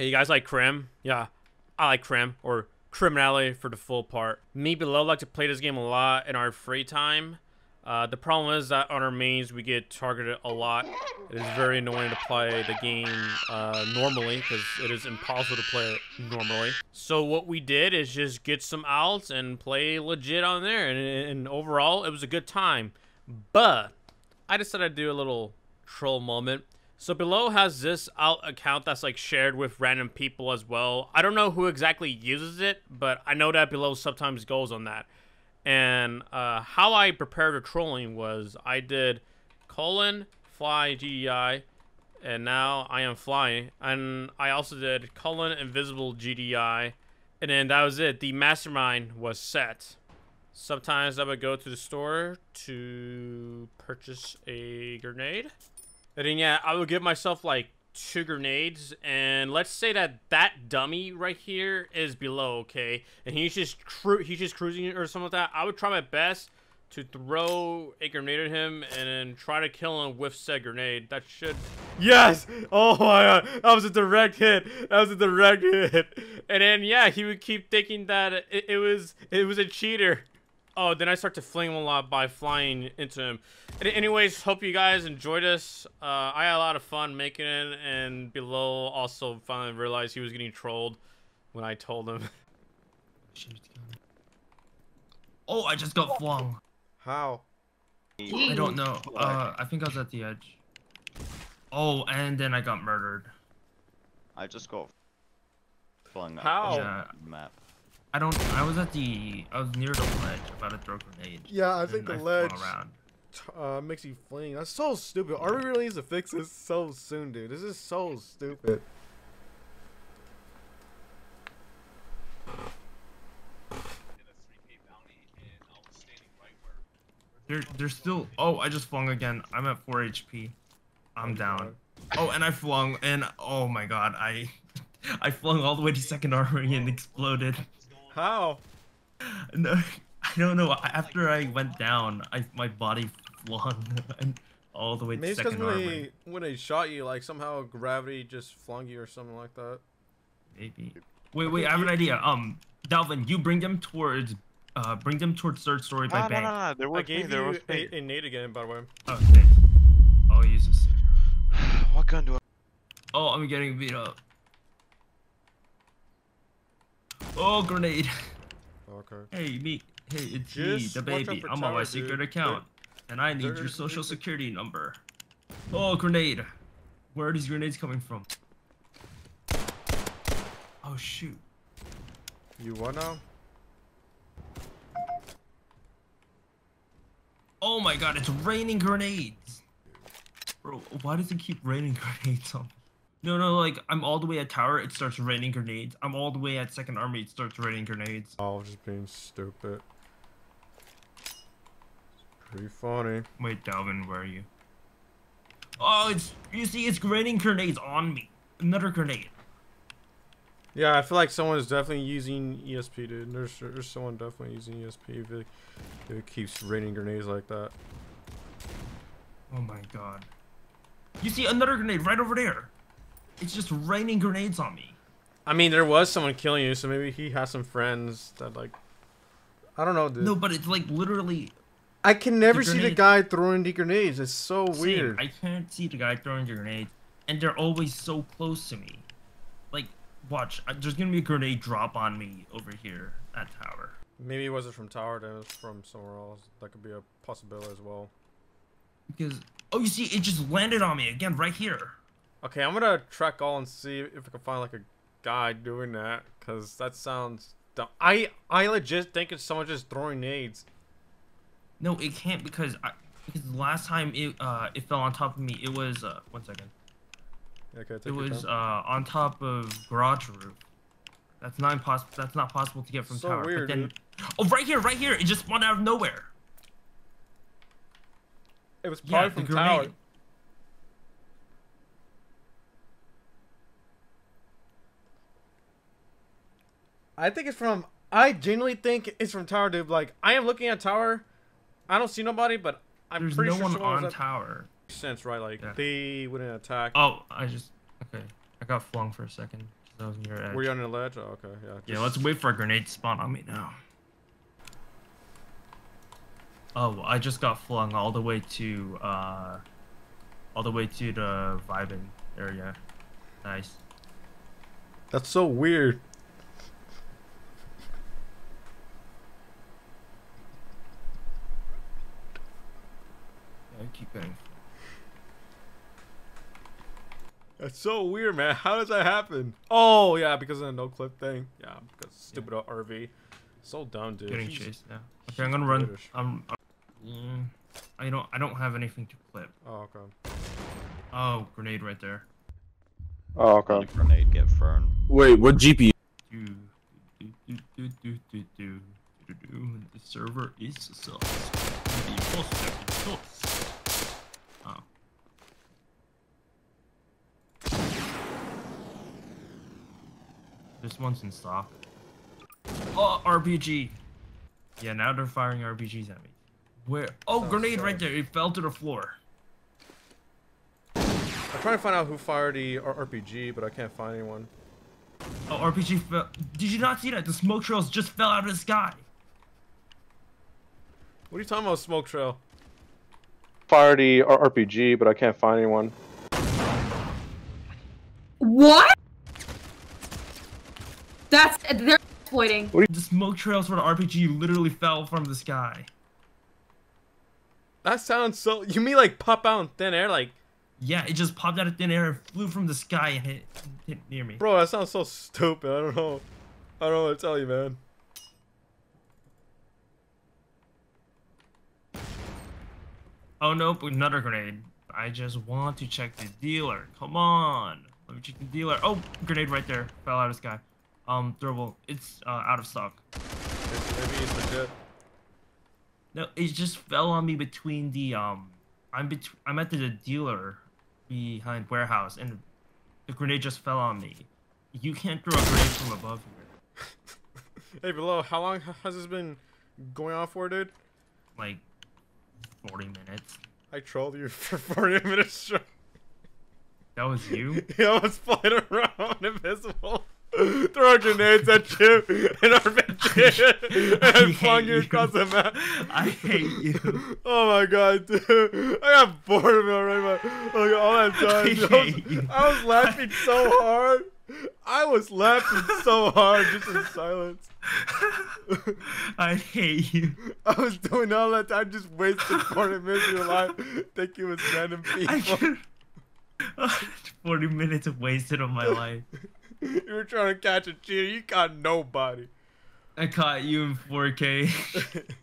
Hey, you guys like Crim? Yeah, I like Crim, or Criminality for the full part. Me below like to play this game a lot in our free time. Uh, the problem is that on our mains we get targeted a lot. It is very annoying to play the game uh, normally because it is impossible to play it normally. So what we did is just get some outs and play legit on there, and, and overall it was a good time. But I decided to do a little troll moment. So below has this out account that's like shared with random people as well. I don't know who exactly uses it, but I know that below sometimes goes on that. And uh, how I prepared for trolling was I did colon fly GDI, and now I am flying. And I also did colon invisible GDI, and then that was it. The mastermind was set. Sometimes I would go to the store to purchase a grenade. And then, yeah, I would give myself like two grenades and let's say that that dummy right here is below okay? And he's just cru he's just cruising or something like that. I would try my best to throw a grenade at him and then try to kill him with said grenade. That should yes! Oh my god. That was a direct hit. That was a direct hit. And then yeah he would keep thinking that it, it was it was a cheater Oh, then I start to fling him a lot by flying into him. Anyways, hope you guys enjoyed this. Uh, I had a lot of fun making it, and below also finally realized he was getting trolled when I told him. Oh, I just got flung. How? I don't know. Uh, I think I was at the edge. Oh, and then I got murdered. I just got flung up How? Yeah. the map. I don't. I was at the. I was near the ledge about to throw a grenade. Yeah, I think the flung ledge Around. uh, makes you fling. That's so stupid. Are we really needs to fix this so soon, dude? This is so stupid. They're they're still. Oh, I just flung again. I'm at 4 HP. I'm down. Oh, and I flung, and oh my god, I I flung all the way to second armory and exploded. How? No, I don't know. After I went down, I my body flung all the way to Maybe it's because second when armory. they when they shot you, like somehow gravity just flung you or something like that. Maybe. Wait, wait. I have an idea. Um, Dalvin, you bring them towards. Uh, bring them towards third story by No, no, bank. no, no, there I was me, gave there you was me. a, a nade again, by the way. Oh. I'll use this. What gun do I? Oh, I'm getting beat up. Oh, grenade. Okay. Hey, me. Hey, it's Just me, the baby. I'm on my secret dude. account, and I need your social security number. Oh, grenade. Where are these grenades coming from? Oh shoot. You what now? Oh my god, it's raining grenades! Bro, why does it keep raining grenades on me? No, no, like, I'm all the way at tower, it starts raining grenades. I'm all the way at second army, it starts raining grenades. Oh, just being stupid. It's Pretty funny. Wait, Dalvin, where are you? Oh, it's, you see, it's raining grenades on me. Another grenade. Yeah, I feel like someone is definitely using ESP, dude. There's, there's someone definitely using ESP if it, if it keeps raining grenades like that. Oh my god. You see another grenade right over there. It's just raining grenades on me. I mean, there was someone killing you, so maybe he has some friends that like. I don't know, dude. No, but it's like literally I can never see the guy throwing the grenades. It's so Same. weird. I can't see the guy throwing the grenades, and they're always so close to me. Like, watch, uh, there's gonna be a grenade drop on me over here at tower. Maybe it wasn't from tower, then it was from somewhere else. That could be a possibility as well. Because, oh, you see, it just landed on me again right here. Okay, I'm gonna track all and see if I can find like a guy doing that, cause that sounds dumb. I I legit think it's someone just throwing nades. No, it can't because I, because the last time it uh it fell on top of me, it was uh one second. Okay, take It was time. uh on top of garage roof. That's not impossible. That's not possible to get from So tower. weird, but then, dude. oh, right here, right here! It just spawned out of nowhere. it was yeah, probably the from tower. grenade. I think it's from. I genuinely think it's from tower, dude. Like I am looking at tower. I don't see nobody, but I'm There's pretty no sure one on at- tower. Makes sense, right? Like Yeah. they wouldn't attack. Oh, I just okay. I got flung for a second. I was near edge. Were you on the ledge? Oh, okay, yeah. Yeah, let's wait for a grenade to spawn on me now. Oh, I just got flung all the way to uh, all the way to the vibing area. Nice. That's so weird. keeping. That's so weird, man. How does that happen? Oh yeah, because of the no clip thing. Yeah, because stupid yeah. RV. So dumb, dude. Getting He's, chased now. Okay, I'm gonna run. British. I'm. I don't. I don't have anything to clip. Oh okay. Oh, grenade right there. Oh okay. grenade get fern. Wait, what GPU? Do, do, do, do, do, do, do, do. do. The server is sus. This one's in stock. Oh, RPG. Yeah, now they're firing RPGs at me. Where? Oh, Sounds grenade right there. It fell to the floor. I'm trying to find out who fired the RPG, but I can't find anyone. Oh, RPG fell. Did you not see that? The smoke trails just fell out of the sky. What are you talking about, Smoke Trail? Fired the RPG, but I can't find anyone. What? That's they're exploiting. The smoke trails for the RPG literally fell from the sky. That sounds so. You mean like pop out in thin air? Like, Yeah, it just popped out of thin air and flew from the sky and hit, hit near me. bro, that sounds so stupid. I don't know. I don't know what to tell you, man. Oh nope, another grenade. I just want to check the dealer. Come on. Let me check the dealer. Oh, grenade right there. Fell out of the sky. Um, throwable. It's uh, out of stock. Maybe, it's legit. No, it just fell on me between the um. I'm bet- I'm at the dealer behind warehouse, and the grenade just fell on me. You can't throw a grenade from above here. Hey, below, how long has this been going on for, dude? Like, 40 minutes. I trolled you for 40 minutes straight. That was you? Yeah, I was flying around invisible. Throwing grenades at you and RPG and I flung you across the map. I hate you. Oh my god, dude. I got bored of it already, like, all that time. I I was. I was laughing so hard. I was laughing so hard just in silence. I hate you. I was doing all that time just wasting 40 minutes of your life thinking it was random I people. could... 40 minutes of wasted of my life. you were trying to catch a cheater. You caught nobody. I caught you in 4K.